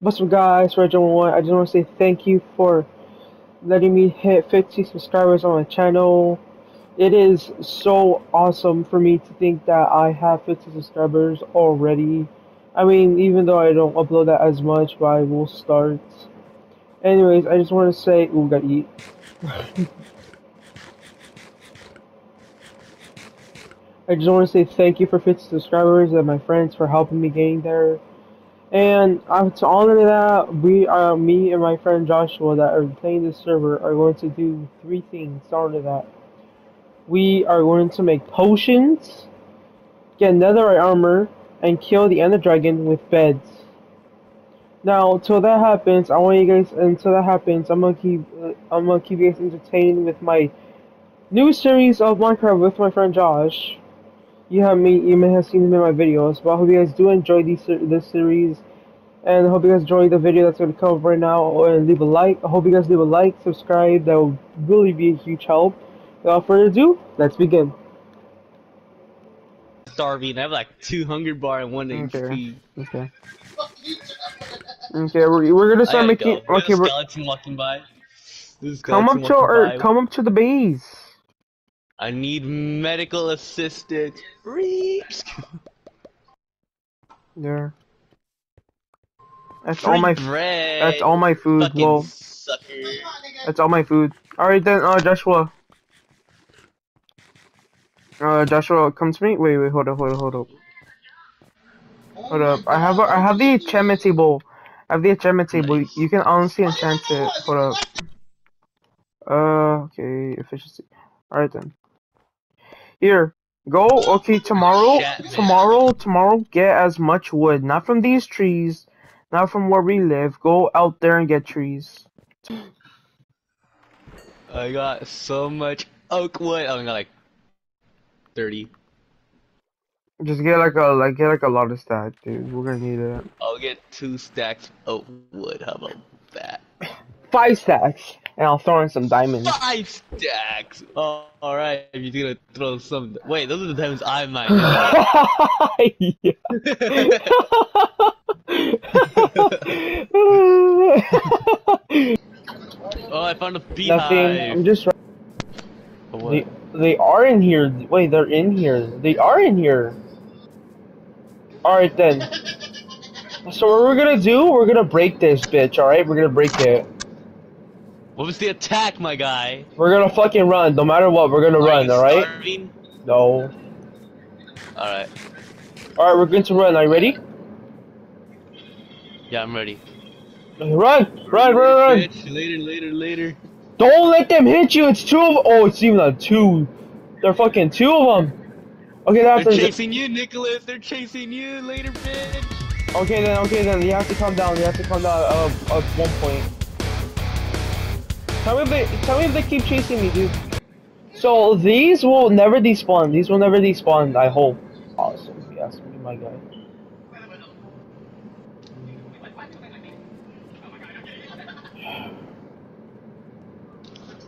What's up guys, Reg1, I just want to say thank you for letting me hit 50 subscribers on my channel. It is so awesome for me to think that I have 50 subscribers already. I mean, even though I don't upload that as much, but I will start. Anyways, I just want to say, ooh, gotta eat. I just want to say thank you for 50 subscribers and my friends for helping me getting there. And uh, to honor that, we are me and my friend Joshua that are playing this server are going to do three things to honor that. We are going to make potions, get netherite armor, and kill the ender dragon with beds. Now, till that happens, I want you guys. Until that happens, I'm gonna keep. Uh, I'm gonna keep you guys entertained with my new series of Minecraft with my friend Josh you have me you may have seen them in my videos but I hope you guys do enjoy these this series and I hope you guys enjoy the video that's going to come up right now and leave a like. I hope you guys leave a like subscribe that will really be a huge help. Without further ado let's begin. Starving I have like two hunger bar and one. HP okay. Okay we're, we're gonna start making go. okay we're skeleton walking by. Come up to or come up to the base I need medical assistance. Reeps. There. That's Free all my bread. That's all my food. Fucking Whoa. Sucker. That's all my food. Alright then, uh Joshua. Uh Joshua, come to me. Wait, wait, hold up, hold up, hold up. Hold up. I have a, I have the enchantment table. I have the enchantment table. Nice. You can honestly enchant it. Hold up. Uh, okay, efficiency. Alright then. Here, go. Okay, tomorrow, tomorrow, tomorrow, get as much wood. Not from these trees, not from where we live. Go out there and get trees. I got so much oak wood. Oh, I got like thirty. Just get like a like get like a lot of stacks, dude. We're gonna need it. I'll get two stacks of wood. How about that? Five stacks and I'll throw in some diamonds. Five stacks. Oh, all right. If you're gonna throw some, wait, those are the diamonds I might. oh, I found a beehive. Nothing. I'm just. They, they are in here. Wait, they're in here. They are in here. Alright then. So what we're gonna do, we're gonna break this bitch, alright? We're gonna break it. What was the attack, my guy? We're gonna fucking run, no matter what. We're gonna Are run, all right? No. All right. All right, we're going to run. Are you ready? Yeah, I'm ready. Run, run, run, run! Bitch. Later, later, later. Don't let them hit you. It's two of. Oh, it's even a two. They're fucking two of them. Okay. They're chasing you, Nicholas. They're chasing you. Later, bitch. Okay then. Okay then. You have to calm down. You have to calm down. Uh, at one point. Tell me if they tell me if they keep chasing me, dude. So these will never despawn. These will never despawn. I hope. Awesome. Yes, be my guy.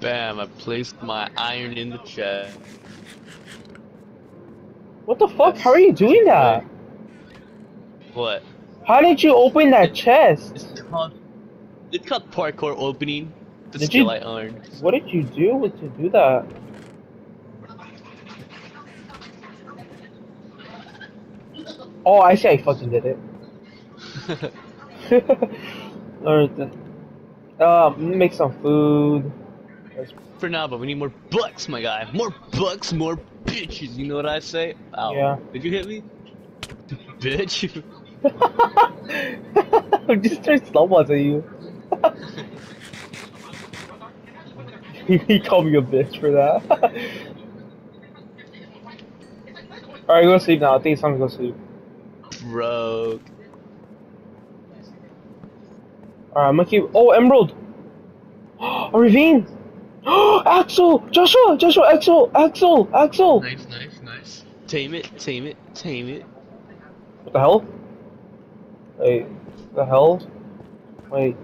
Bam! I placed my iron in the chest. What the fuck? How are you doing that? What? How did you open that chest? It's called, it's called parkour opening. The did skill you, I. What did you do to do that? Oh, I see I fucking did it. Alright then. Uh, make some food. For now, but we need more bucks, my guy. More bucks, more bitches. You know what I say? Ow. Yeah. Did you hit me? Bitch. I'm just trying slow at you. he called me a bitch for that. Alright, go to sleep now. I think it's time to go to sleep. Broke. Alright, I'm gonna keep. Oh, Emerald! a ravine! Axel! Joshua! Joshua! Axel! Axel! Axel! Nice, nice, nice. Tame it, tame it, tame it. What the hell? Wait, what the hell? Wait,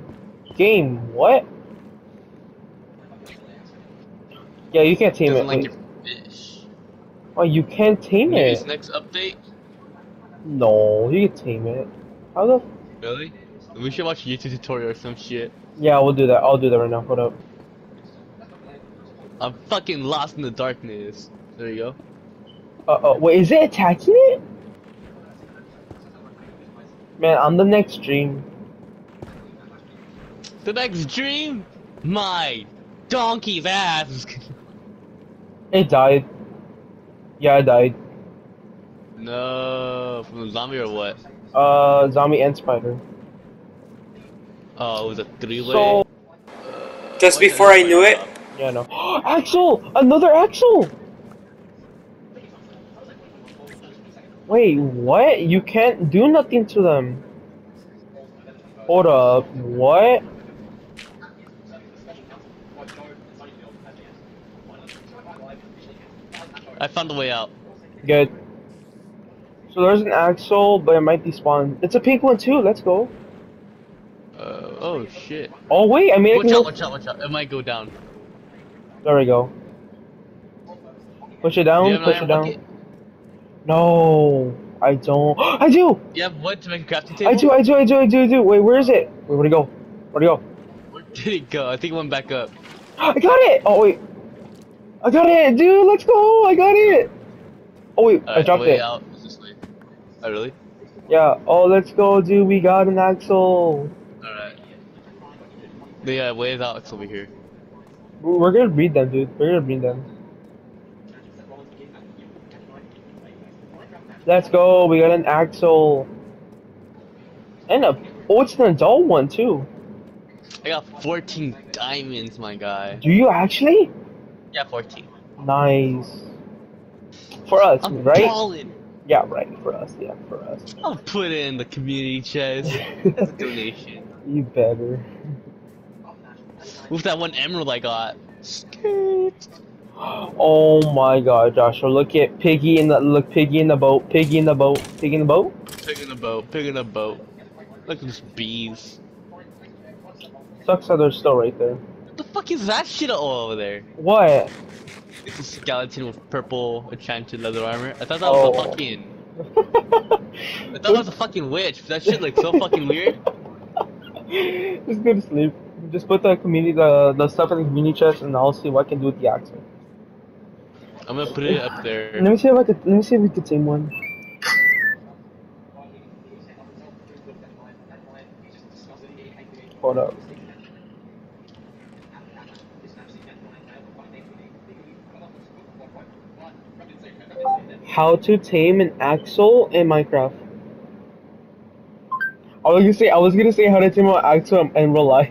game, what? Yeah, you can't tame it. Like your fish. Oh, you can't tame Maybe it. This next update. No, you can tame it. How the? Really? We should watch YouTube tutorial or some shit. Yeah, we'll do that. I'll do that right now. Hold up. I'm fucking lost in the darkness. There you go. Uh oh. Wait, is it attacking it? Man, I'm the next dream. The next dream? My donkey's ass. It died. Yeah, it died. no, from the zombie or what? Uh, zombie and spider. Oh, it was a three-way. So, Just before I knew it, yeah, no. Axel! Another Axel! Wait, what? You can't do nothing to them. Hold up. What? I found the way out. Good. So there's an axle, but it might despawn. It's a pink one too. Let's go. Uh, oh shit. Oh wait, I mean. Watch it. out, watch out, watch out. It might go down. There we go. Push it down. an Push it down. bucket? No, I don't. I do. You have wood to make a crafting table? I do. I do. I do. I do. I do. Wait, where is it? Wait, where'd it go? Where'd it go? Where did it go? I think it went back up. I got it! Oh wait. I got it, dude, let's go! I got it! Oh wait, I dropped it. out is this way. Oh, really? Yeah, oh let's go, dude, we got an axle. Alright. Yeah, way out, it's over here. We're we're gonna breed them, dude. We're gonna breed them. Let's go, we got an axle. And a, oh, it's an adult one too. I got 14 diamonds, my guy. Do you actually? Yeah, 14. Nice. For us, I'm right? balling. Yeah, right, for us, yeah, for us. I'll put it in the community chest as a donation. you better. With that one emerald I got. Skirt. Oh my god, Joshua, look at Piggy in the look Piggy in the boat, Piggy in the boat, Piggy in the boat. Pig in the boat, pig in the boat. Look at these bees. Sucks that they're still right there. What the fuck is that shit all over there? What? It's a skeleton with purple enchanted leather armor. I thought that was Oh. a fucking. I thought that was a fucking witch. That shit looks so fucking weird. Just go to sleep. Just put the community the, the stuff in the community chest and I'll see what I can do with the axe. I'm gonna put it up there. Let me see if I could let me see if we could tame one. Hold up. How to tame an axle in Minecraft. I was gonna say I was gonna say how to tame an axle in real life.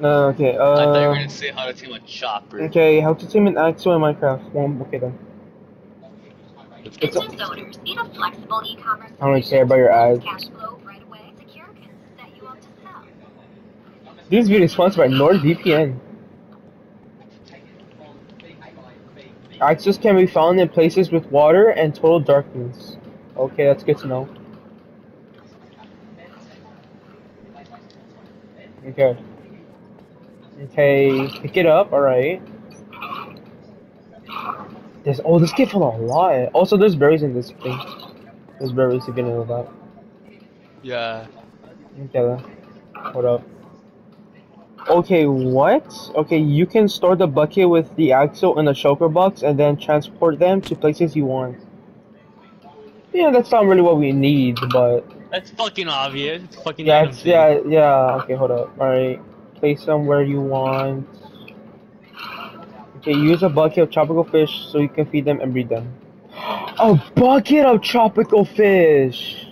no, okay. I thought you were Uh, gonna say how to tame a chopper. okay, how to tame an axle in Minecraft. Well, okay then. It's a- Business owners need a flexible e-commerce I don't really solution care about your that ads. Right away, secure can set you up to sell. This video is sponsored by NordVPN. Access can be found in places with water and total darkness. Okay, that's good to know. Okay. Okay, pick it up, alright. There's oh this kid of a lot. Also there's berries in this thing. There's berries you know that. Yeah. Okay. Hold up. Okay, what? Okay, you can store the bucket with the axle in a shulker box and then transport them to places you want. Yeah, that's not really what we need, but That's fucking obvious. It's fucking yeah, it's, yeah, yeah. Okay, hold up. All right, place them where you want. Okay, use a bucket of tropical fish so you can feed them and breed them. A bucket of tropical fish.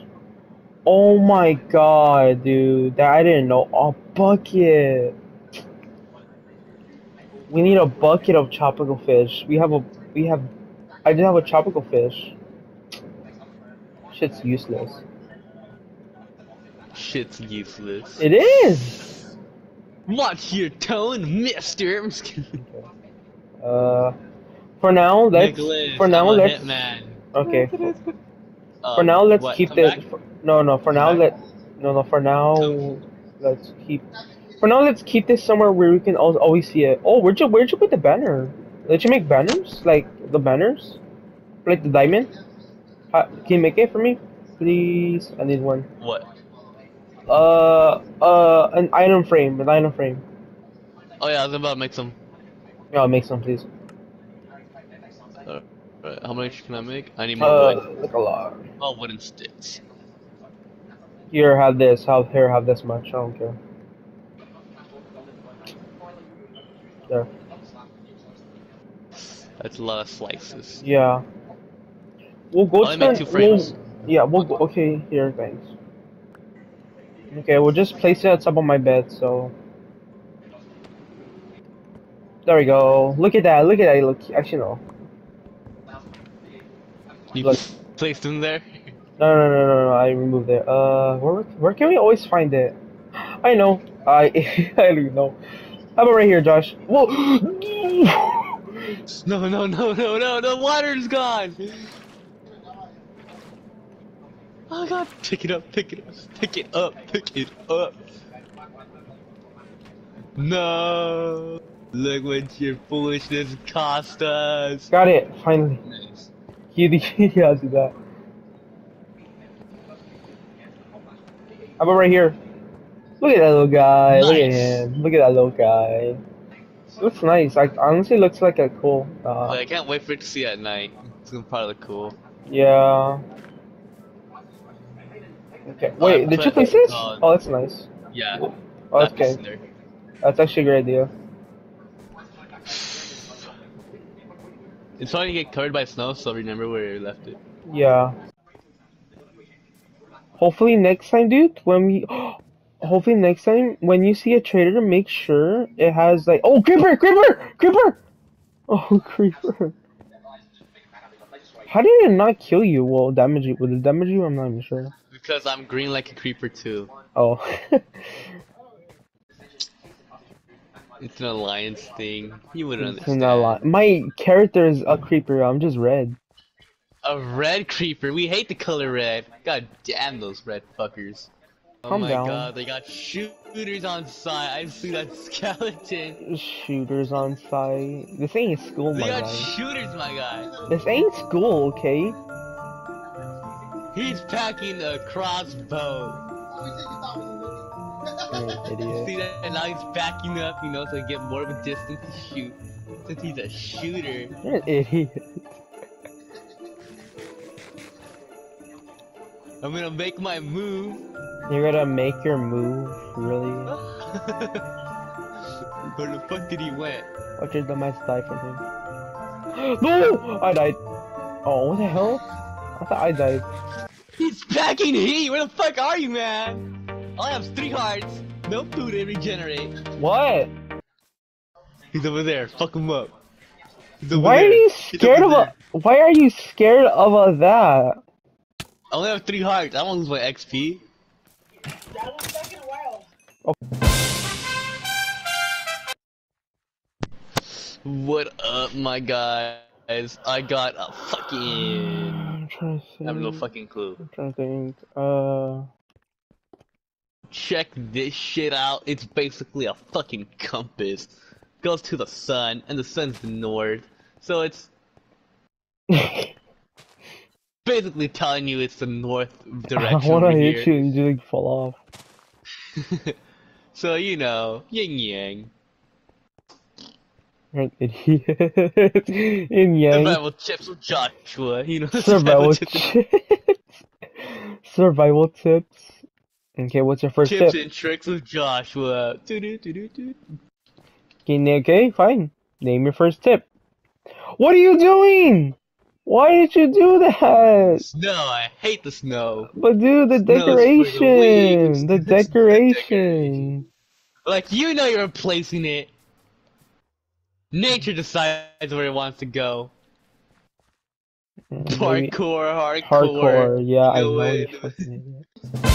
Oh my god, dude! That I didn't know. A bucket. We need a bucket of tropical fish. We have a. We have. I didn't have a tropical fish. Shit's useless. Shit's useless. It is. Watch your tone, mister. I'm just kidding. Uh, for now, let's. Nicholas, for now, I'm a let's. hitman. Okay. Um, For now, let's what, keep come this. For, no, no. For now, Come let. No, no. For now, Come. let's keep. For now, let's keep this somewhere where we can always see it. Oh, where'd you where'd you put the banner? Did you make banners like the banners, like the diamond? Can you make it for me, please. I need one. What? Uh, uh, an item frame, an item frame. Oh yeah, I was about to make some. Yeah, I'll make some, please. Alright, how much can I make? I need more Uh, wood. like a lot. Oh, wooden sticks. Here, have this. Have here, have this much. I don't care. There. That's a lot of slices. Yeah. We'll go. I'll make two frames. we'll- yeah, we'll go. Okay, here, thanks. Okay, we'll just place it on top of my bed. So. There we go. Look at that. Look at that. Look. Actually, no. You Look. placed them there? No, no, no, no, no. I removed it. Uh, where, where can we always find it? I know. I, I don't know. How about right here, Josh? Whoa! No, no, no, no, no, the water's gone! Oh god, pick it up, pick it up, pick it up, pick it up. No! Look what your foolishness cost us! Got it. Finally. Nice. He, he has that. How about right here? Look at that little guy. Look at Nice. him. Look at that little guy. Looks nice. Like honestly, looks like a cool. Uh, Like, I can't wait for it to see at night. It's gonna probably look cool. yeah. Okay. Wait, did you place this? uh, Oh, that's nice. Yeah. Oh, that's that's okay. That's actually a great idea. It's probably gonna get covered by snow, so remember where you left it. Yeah. Hopefully next time, dude, when we hopefully next time when you see a trader, make sure it has like oh creeper, creeper, creeper. Oh creeper. How did it not kill you? Well, damage you. Would it damage you? I'm not even sure. Because I'm green like a creeper too. Oh. It's an alliance thing. You wouldn't It's understand. not a lot. My character is a creeper. I'm just red. A red creeper. We hate the color red. God damn those red fuckers. Oh Calm my down. god, they got shooters on site. I see that skeleton. Shooters on site. This ain't school, They my got shooters, my guy. This ain't school, okay? He's packing a crossbow. You're an idiot. See that? And now he's backing up, you know, so he get more of a distance to shoot. Since he's a shooter. You're an idiot. I'm gonna make my move. You're gonna make your move, really? Where the fuck did he went? Watch your dumbass die from him. no! I died. Oh, what the hell? I thought I died. He's packing heat! Where the fuck are you, man? All I have three hearts, no food to regenerate. What? He's over there, fuck him up. Why are you scared of a? Why are you scared of a that? I only have three hearts, I won't lose my XP. What up, my guys? I got a fucking. I'm trying to I have no fucking clue. I'm trying to think. Uh. Check this shit out. It's basically a fucking compass. Goes to the sun, and the sun's the north. So it's basically telling you it's the north I direction. wanna hit here. you and you like fall off. so you know, yin yang. You're an idiot. In Yang. Survival chips with Joshua. You know, Survival chips, tips. Survival tips. Okay, what's your first tips tip? and tricks with Joshua. Doo-doo-doo-doo-doo. Okay, okay, fine. Name your first tip. What are you doing? Why did you do that? Snow. I hate the snow. But dude, the Snow is for the decoration. The the decoration. Like you know, you're replacing it. Nature decides where it wants to go. Mm, maybe- Parkour, hardcore. Hardcore. Yeah, I know